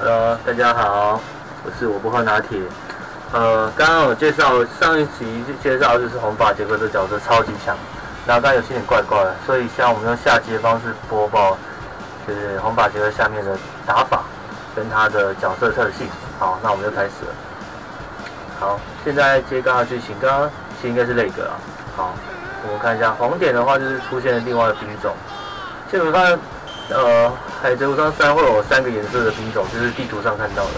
Hello，大家好，我是我不喝拿铁。呃，刚刚我介绍上一集介绍就是红发杰克的角色超级强，然后刚有些点怪怪的，所以现在我们用下集的方式播报，就是红发杰克下面的打法跟他的角色特性。好，那我们就开始了。好，现在接刚刚剧情，刚刚其实应该是那个啊。好，我们看一下黄点的话，就是出现了另外的兵种。基本上，呃，海贼无双三会有三个颜色的兵种，就是地图上看到的，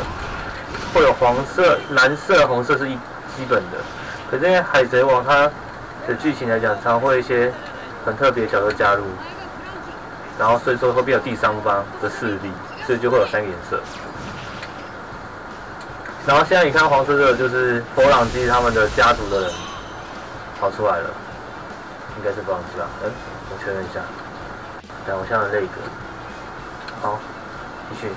会有黄色、蓝色、红色是一基本的。可是因为海贼王它的剧情来讲，常会一些很特别角色加入，然后所以说会变有第三方的势力，所以就会有三个颜色。然后现在你看黄色的，就是佛朗基他们的家族的人跑出来了，应该是佛朗基吧？嗯，我确认一下。等我像的那个，好，继续。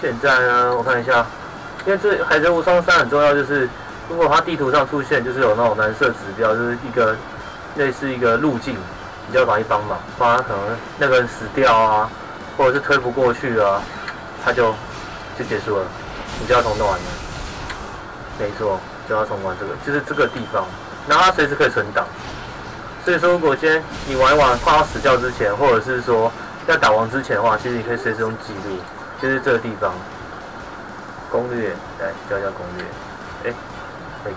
现在呢，我看一下，因为这海贼无双三很重要，就是如果它地图上出现，就是有那种蓝色指标，就是一个类似一个路径，比较容易帮忙，不然可能那个人死掉啊，或者是推不过去啊，他就就结束了，你就要重弄完了。没错，就要重玩这个，就是这个地方，然后它随时可以存档。所以说，如果先你玩一玩，快要死掉之前，或者是说在打完之前的话，其实你可以随时用记录，就是这个地方攻略，来教一下攻略。哎，那个，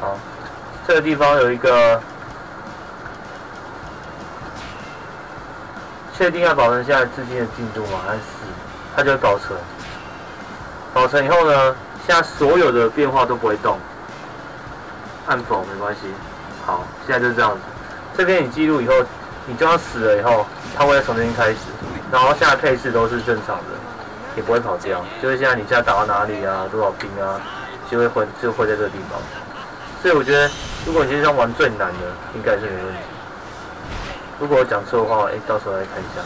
好，这个地方有一个，确定要保存下来资金的进度吗？还是它就会保存？保存以后呢？现在所有的变化都不会动，按否没关系。好，现在就是这样子。这边你记录以后，你就要死了以后，它会重新开始。然后现在配置都是正常的，也不会跑掉。就是现在你现在打到哪里啊，多少兵啊，就会混就会在这个地方。所以我觉得，如果你是想玩最难的，应该是没问题。如果我讲错的话，哎，到时候来看一下，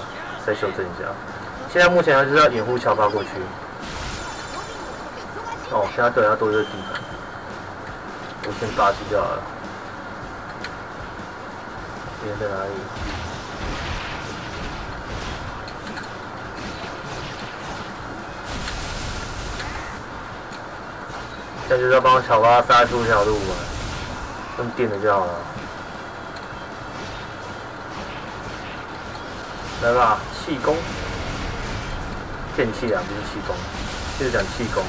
再修正一下。现在目前还是要掩护乔巴过去。哦，现在对要多一个地方，我先拔去掉了。别人在哪里？现在是要帮小巴杀出一条路嘛，用电的就好了。来吧，气功，剑气啊，不是气功，就是讲气功。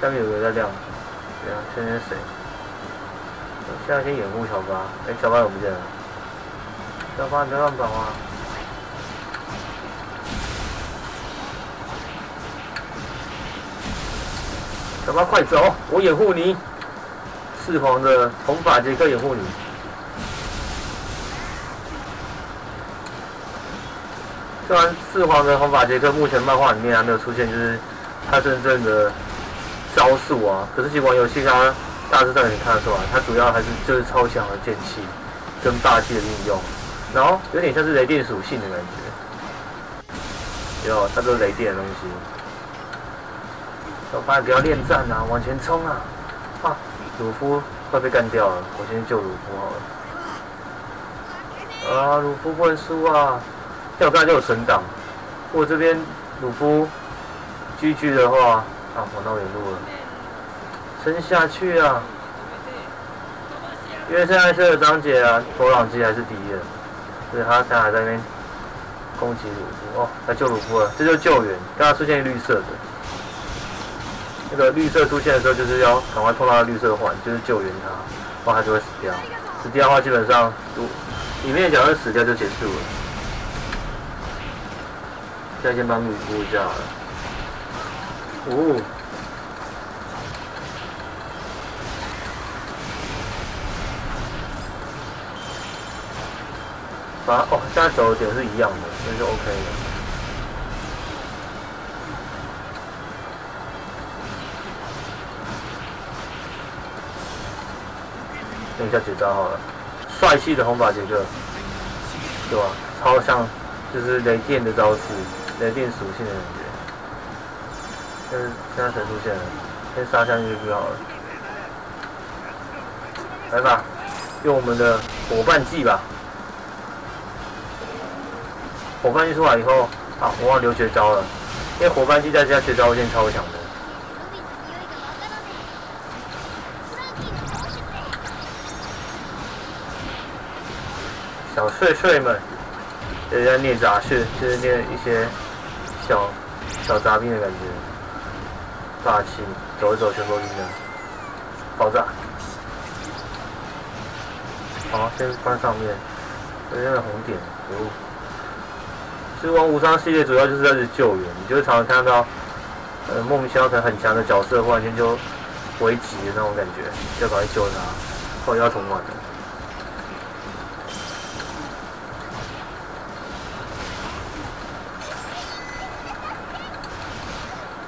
下面有个在亮，对啊，现在谁？现在先掩护小八，哎，小八怎么不见了？小八你在乱跑啊！小八快走，我掩护你。四皇的红发杰克掩护你。虽然四皇的红发杰克目前漫画里面还没有出现，就是他真正的。招数啊，可是其实玩游戏它大致上你看得出来，它主要还是就是超强的剑气跟霸气的运用，然后有点像是雷电属性的感觉，有它都是雷电的东西。小白不要恋战啊，往前冲啊！啊，鲁夫快被干掉了，我先救鲁夫好了。啊，鲁夫不能输啊！像我刚才就有存档，如果这边鲁夫 GG 的话。啊，我到远路了，伸下去啊！因为现在这个张姐啊，佛朗基还是第一人，所以他现在还在那边攻击鲁夫哦，来救鲁夫了，这就救援。刚刚出现绿色的，那个绿色出现的时候，就是要赶快碰到绿色环，就是救援他，不然他就会死掉。死掉的话，基本上里面的角色死掉就结束了。现在先帮鲁夫一下好了。哦，啊哦，现在走的点是一样的，那就 OK 了。等一下绝招好了，帅气的红发杰克，对吧？超像，就是雷电的招式，雷电属性的感觉。现在现在谁出现？先杀下去就好了。来吧，用我们的伙伴技吧。伙伴技出来以后，啊，我忘留绝招了，因为伙伴技再加绝招我现在超强的。小碎碎们，人家念杂碎，就是念一些小小杂兵的感觉，霸气，走一走全部晕了，爆炸。好，先放上面，这边的红点，可恶。之王无双系列主要就是在这救援，你就会常常看到，呃，莫名其妙可能很强的角色，忽然间就危急的那种感觉，就赶快救他，后要重玩的。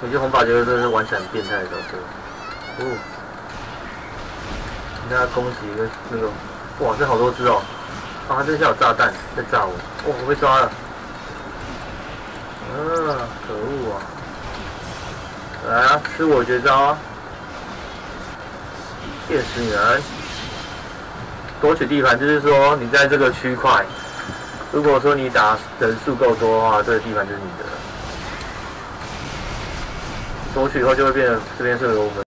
我觉得红发就是真是玩起来很变态的角色。哦，你看他攻击一个那个，哇，这好多只哦！啊，这下有炸弹在炸我，哇，我被抓了！啊，可恶啊！来啊，吃我绝招啊！电死你人！夺取地盘就是说，你在这个区块，如果说你打人数够多的话，这个地盘就是你的。过去以后就会变成这边是我们。